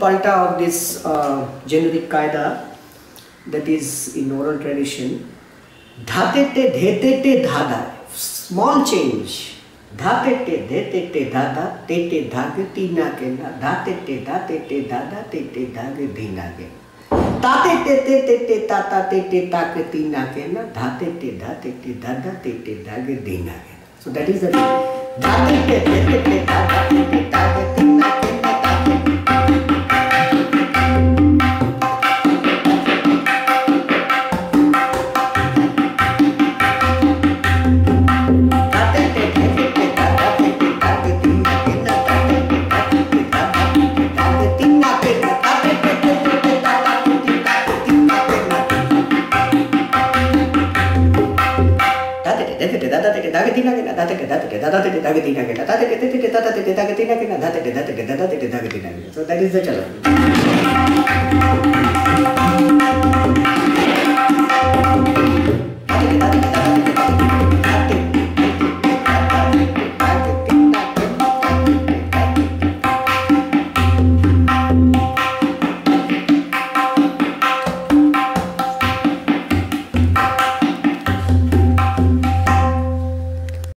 palta of this uh, generic qaida that is in oral tradition. Dhatete dhetete dhada. Small change. Dhatete dhetete dhada. Tete ke na. Dhatete dhatete dhada. Tete dhage dhina ke. Tate te te te te ta ta te te ta ke tina ke na. Dhate te dhate te dhada. Tete dhage dhina ke. So that is the dhate te te te te ta ta So that is the challenge.